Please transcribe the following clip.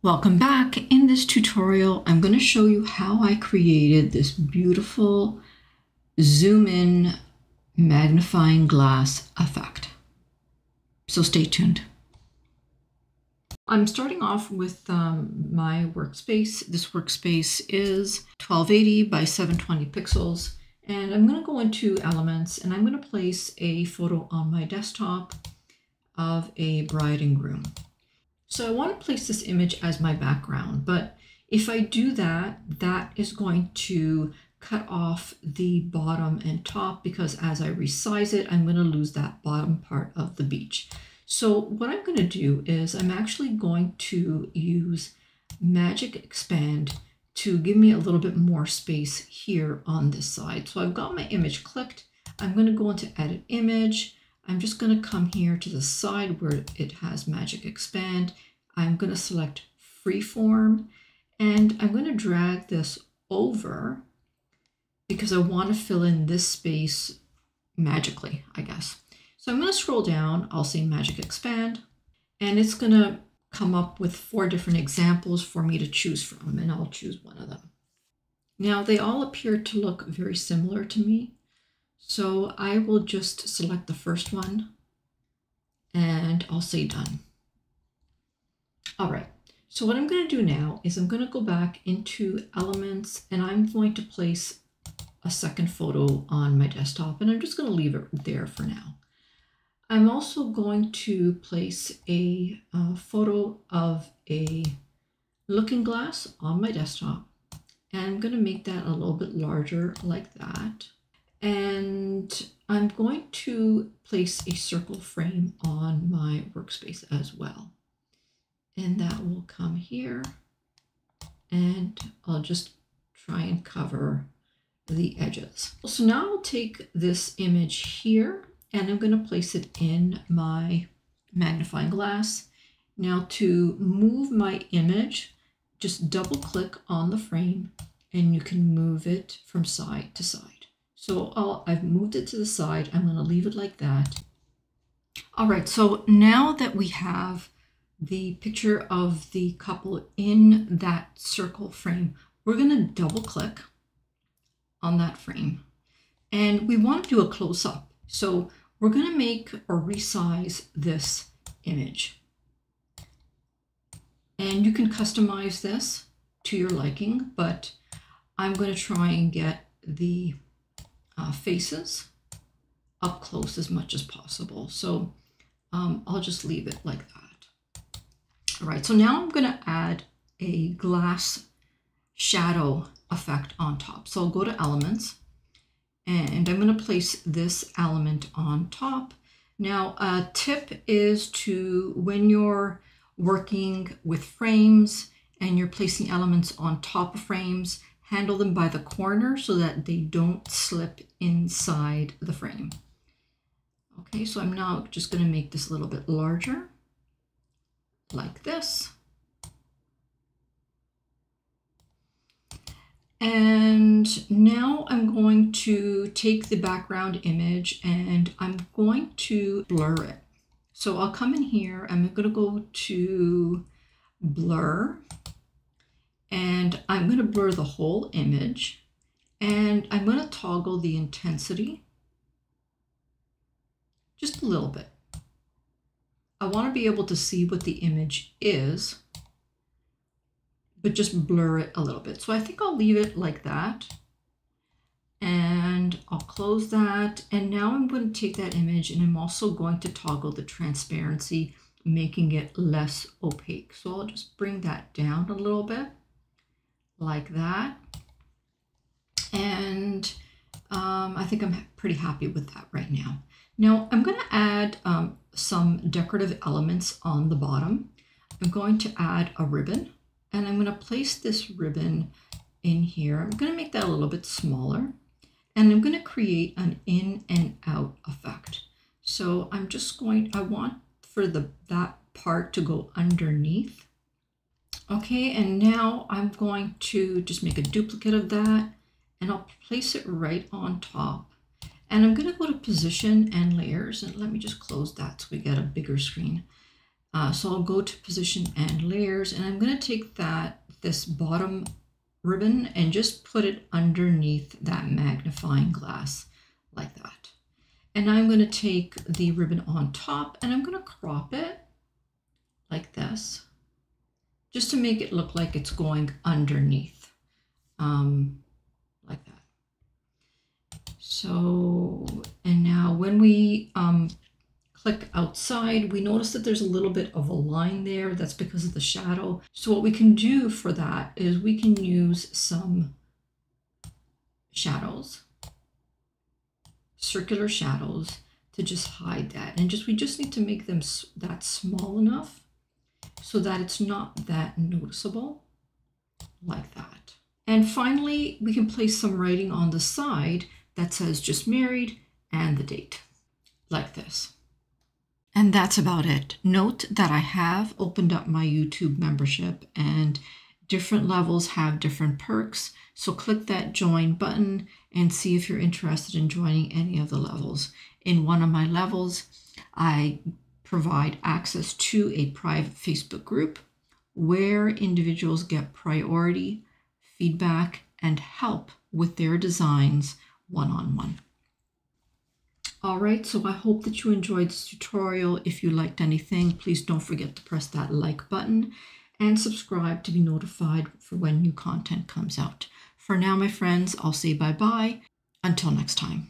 Welcome back. In this tutorial, I'm going to show you how I created this beautiful zoom in magnifying glass effect. So stay tuned. I'm starting off with um, my workspace. This workspace is 1280 by 720 pixels. And I'm going to go into elements and I'm going to place a photo on my desktop of a bride and groom. So I want to place this image as my background, but if I do that, that is going to cut off the bottom and top because as I resize it, I'm going to lose that bottom part of the beach. So what I'm going to do is I'm actually going to use Magic Expand to give me a little bit more space here on this side. So I've got my image clicked. I'm going to go into Edit Image. I'm just going to come here to the side where it has Magic Expand. I'm going to select Freeform and I'm going to drag this over because I want to fill in this space magically, I guess. So I'm going to scroll down, I'll say Magic Expand, and it's going to come up with four different examples for me to choose from, and I'll choose one of them. Now they all appear to look very similar to me, so I will just select the first one and I'll say done. All right, so what I'm going to do now is I'm going to go back into elements and I'm going to place a second photo on my desktop and I'm just going to leave it there for now. I'm also going to place a uh, photo of a looking glass on my desktop and I'm going to make that a little bit larger like that. And I'm going to place a circle frame on my workspace as well. And that will come here. And I'll just try and cover the edges. So now I'll take this image here and I'm going to place it in my magnifying glass. Now to move my image, just double click on the frame and you can move it from side to side. So I'll, I've moved it to the side. I'm going to leave it like that. All right, so now that we have the picture of the couple in that circle frame, we're going to double click on that frame and we want to do a close up. So we're going to make or resize this image. And you can customize this to your liking, but I'm going to try and get the uh, faces up close as much as possible. So um, I'll just leave it like that. All right, so now I'm going to add a glass shadow effect on top. So I'll go to elements and I'm going to place this element on top. Now, a tip is to, when you're working with frames and you're placing elements on top of frames, handle them by the corner so that they don't slip inside the frame. Okay, so I'm now just going to make this a little bit larger, like this. And now I'm going to take the background image and I'm going to blur it. So I'll come in here, I'm going to go to blur and I'm going to blur the whole image and I'm going to toggle the intensity just a little bit. I want to be able to see what the image is but just blur it a little bit. So I think I'll leave it like that. And I'll close that. And now I'm going to take that image and I'm also going to toggle the transparency, making it less opaque. So I'll just bring that down a little bit like that. And um, I think I'm pretty happy with that right now. Now I'm going to add um, some decorative elements on the bottom. I'm going to add a ribbon and I'm going to place this ribbon in here. I'm going to make that a little bit smaller and I'm going to create an in and out effect. So I'm just going, I want for the that part to go underneath. Okay, and now I'm going to just make a duplicate of that and I'll place it right on top. And I'm going to go to position and layers and let me just close that so we get a bigger screen. Uh, so I'll go to position and layers and I'm going to take that, this bottom ribbon and just put it underneath that magnifying glass like that. And I'm going to take the ribbon on top and I'm going to crop it like this, just to make it look like it's going underneath, um, like that. So, and now when we um, click outside, we notice that there's a little bit of a line there. That's because of the shadow. So what we can do for that is we can use some shadows, circular shadows to just hide that. And just we just need to make them that small enough so that it's not that noticeable like that. And finally, we can place some writing on the side that says just married and the date like this. And that's about it. Note that I have opened up my YouTube membership and different levels have different perks. So click that join button and see if you're interested in joining any of the levels. In one of my levels, I provide access to a private Facebook group where individuals get priority, feedback, and help with their designs one on one. All right, so I hope that you enjoyed this tutorial. If you liked anything, please don't forget to press that like button and subscribe to be notified for when new content comes out. For now, my friends, I'll say bye-bye. Until next time.